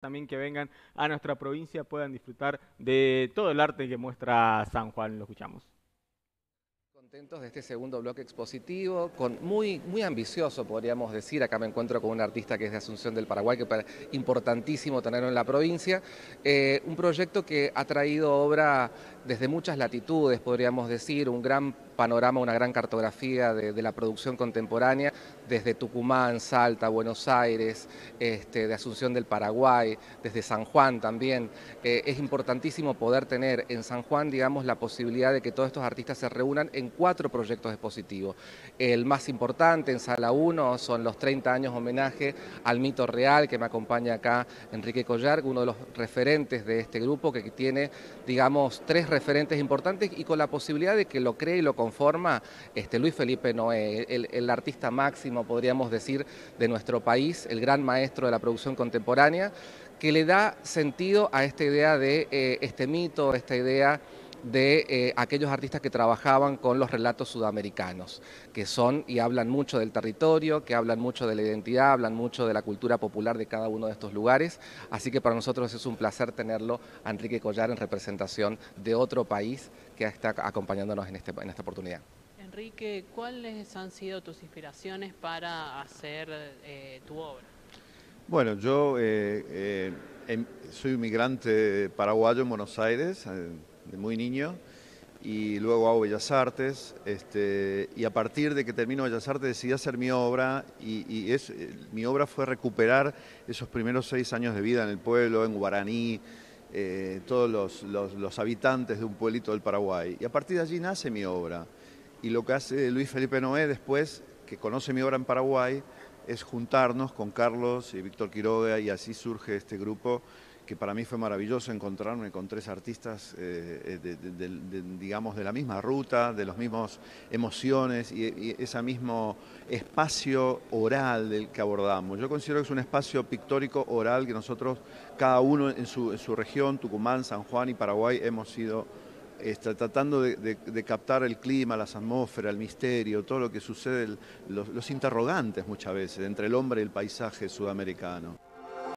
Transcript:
también que vengan a nuestra provincia puedan disfrutar de todo el arte que muestra San Juan. Lo escuchamos. Contentos de este segundo bloque expositivo, con muy, muy ambicioso podríamos decir, acá me encuentro con un artista que es de Asunción del Paraguay, que es importantísimo tenerlo en la provincia, eh, un proyecto que ha traído obra desde muchas latitudes, podríamos decir, un gran panorama, una gran cartografía de, la producción contemporánea, desde Tucumán, Salta, Buenos Aires, este, de Asunción del Paraguay, desde San Juan también. Eh, es importantísimo poder tener en San Juan, digamos, la posibilidad de que todos estos artistas se reúnan en cuatro proyectos expositivos. El más importante en Sala 1 son los 30 años homenaje al mito real, que me acompaña acá Enrique Collar, uno de los referentes de este grupo, que tiene, digamos, tres referentes importantes y con la posibilidad de que lo cree y lo conforma este, Luis Felipe Noé, el, artista máximo, podríamos decir, de nuestro país, el gran maestro de la producción contemporánea, que le da sentido a esta idea de eh, este mito, esta idea de eh, aquellos artistas que trabajaban con los relatos sudamericanos, que son y hablan mucho del territorio, que hablan mucho de la identidad, hablan mucho de la cultura popular de cada uno de estos lugares. Así que para nosotros es un placer tenerlo a Enrique Collar en representación de otro país que está acompañándonos en, este, en esta oportunidad. Enrique, ¿cuáles han sido tus inspiraciones para hacer eh, tu obra? Bueno, yo eh, em, soy inmigrante paraguayo en Buenos Aires, de muy niño, y luego hago Bellas Artes, este, y a partir de que termino Bellas Artes decidí hacer mi obra, y, es, eh, mi obra fue recuperar esos primeros seis años de vida en el pueblo, en guaraní, eh, todos los, los, habitantes de un pueblito del Paraguay. Y a partir de allí nace mi obra. Y lo que hace Luis Felipe Noé después, que conoce mi obra en Paraguay, es juntarnos con Carlos y Víctor Quiroga y así surge este grupo que para mí fue maravilloso encontrarme con tres artistas, eh, de, digamos, de la misma ruta, de las mismas emociones y, ese mismo espacio oral del que abordamos. Yo considero que es un espacio pictórico oral que nosotros, cada uno en su, región, Tucumán, San Juan y Paraguay, hemos ido este, tratando de, captar el clima, las atmósferas, el misterio, todo lo que sucede, los interrogantes muchas veces entre el hombre y el paisaje sudamericano.